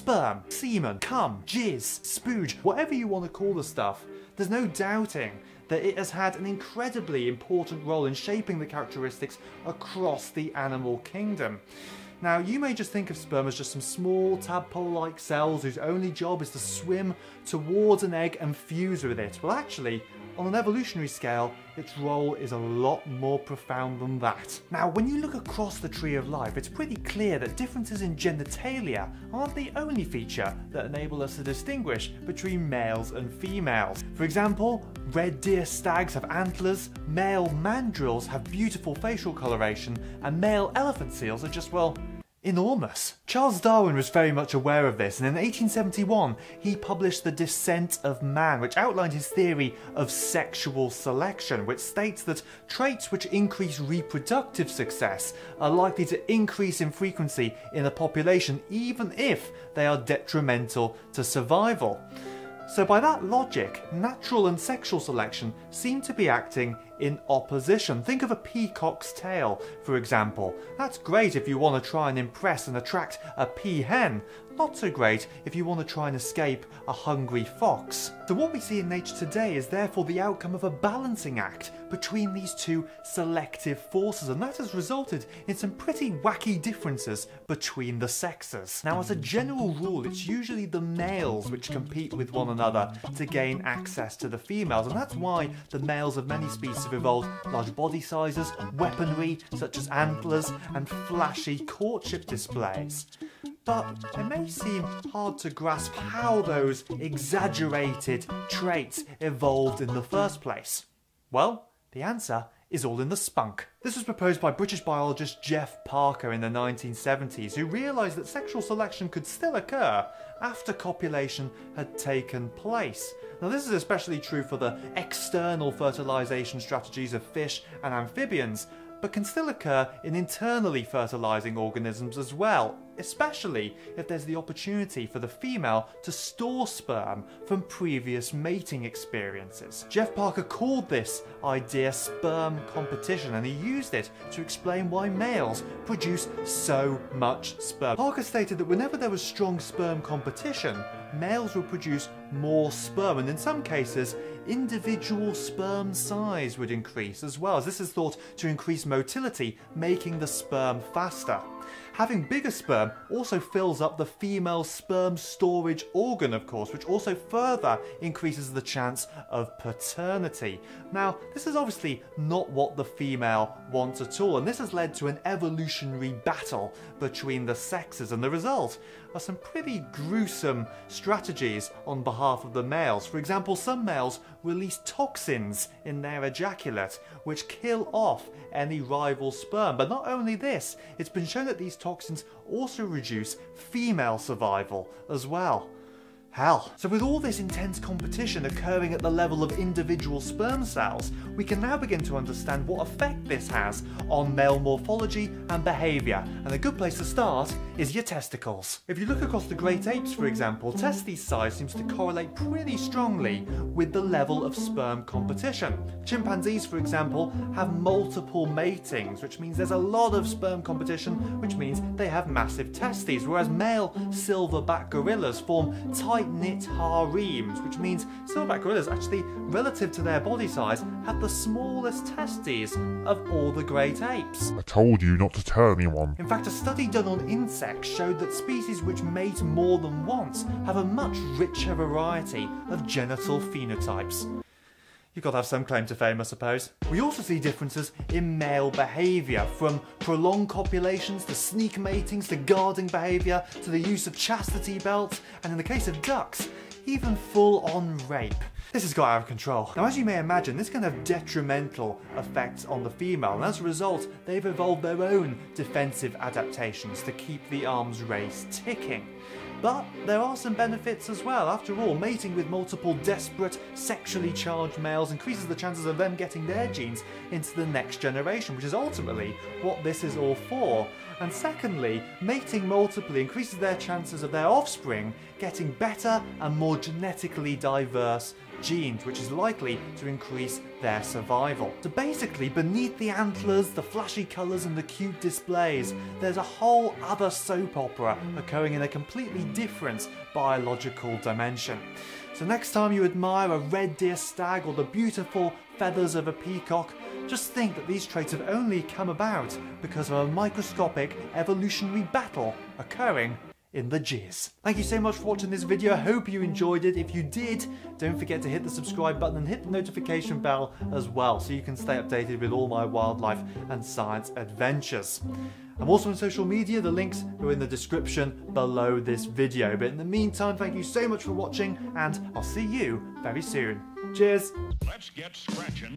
sperm, semen, cum, jizz, spooge, whatever you want to call the stuff, there's no doubting that it has had an incredibly important role in shaping the characteristics across the animal kingdom. Now, you may just think of sperm as just some small tadpole-like cells whose only job is to swim towards an egg and fuse with it. Well, actually, on an evolutionary scale, its role is a lot more profound than that. Now, when you look across the tree of life, it's pretty clear that differences in genitalia aren't the only feature that enable us to distinguish between males and females. For example, red deer stags have antlers, male mandrills have beautiful facial coloration, and male elephant seals are just, well, enormous. Charles Darwin was very much aware of this, and in 1871 he published The Descent of Man, which outlined his theory of sexual selection, which states that traits which increase reproductive success are likely to increase in frequency in a population even if they are detrimental to survival. So by that logic, natural and sexual selection seem to be acting in opposition. Think of a peacock's tail, for example. That's great if you want to try and impress and attract a peahen. Not so great if you want to try and escape a hungry fox. So what we see in nature today is therefore the outcome of a balancing act between these two selective forces and that has resulted in some pretty wacky differences between the sexes. Now as a general rule it's usually the males which compete with one another to gain access to the females and that's why the males of many species have evolved large body sizes, weaponry such as antlers, and flashy courtship displays. But it may seem hard to grasp how those exaggerated traits evolved in the first place. Well, the answer is all in the spunk. This was proposed by British biologist Geoff Parker in the 1970s, who realised that sexual selection could still occur after copulation had taken place. Now this is especially true for the external fertilisation strategies of fish and amphibians, but can still occur in internally fertilising organisms as well, especially if there's the opportunity for the female to store sperm from previous mating experiences. Geoff Parker called this idea sperm competition and he used it to explain why males produce so much sperm. Parker stated that whenever there was strong sperm competition, males would produce more sperm and in some cases individual sperm size would increase as well as this is thought to increase motility making the sperm faster. Having bigger sperm also fills up the female sperm storage organ, of course, which also further increases the chance of paternity. Now, this is obviously not what the female wants at all, and this has led to an evolutionary battle between the sexes, and the result are some pretty gruesome strategies on behalf of the males. For example, some males release toxins in their ejaculate, which kill off any rival sperm. But not only this, it's been shown that these toxins also reduce female survival as well. Hell. So with all this intense competition occurring at the level of individual sperm cells, we can now begin to understand what effect this has on male morphology and behaviour, and a good place to start is your testicles. If you look across the great apes for example, testes size seems to correlate pretty strongly with the level of sperm competition. Chimpanzees for example have multiple matings, which means there's a lot of sperm competition, which means they have massive testes, whereas male silverback gorillas form tight tight-knit harems, which means silverback gorillas actually, relative to their body size, have the smallest testes of all the great apes. I told you not to tell anyone. In fact, a study done on insects showed that species which mate more than once have a much richer variety of genital phenotypes. You've got to have some claim to fame, I suppose. We also see differences in male behaviour, from prolonged copulations to sneak matings to guarding behaviour to the use of chastity belts, and in the case of ducks, even full-on rape. This has got out of control. Now as you may imagine, this can have detrimental effects on the female, and as a result, they've evolved their own defensive adaptations to keep the arms race ticking. But there are some benefits as well. After all, mating with multiple desperate, sexually charged males increases the chances of them getting their genes into the next generation, which is ultimately what this is all for. And secondly, mating multiply increases their chances of their offspring getting better and more genetically diverse genes, which is likely to increase their survival. So basically, beneath the antlers, the flashy colours, and the cute displays, there's a whole other soap opera occurring in a completely different biological dimension. So next time you admire a red deer stag or the beautiful feathers of a peacock, just think that these traits have only come about because of a microscopic evolutionary battle occurring in the jizz. Thank you so much for watching this video. I hope you enjoyed it. If you did, don't forget to hit the subscribe button and hit the notification bell as well so you can stay updated with all my wildlife and science adventures. I'm also on social media, the links are in the description below this video. But in the meantime, thank you so much for watching and I'll see you very soon. Cheers! Let's get scratching.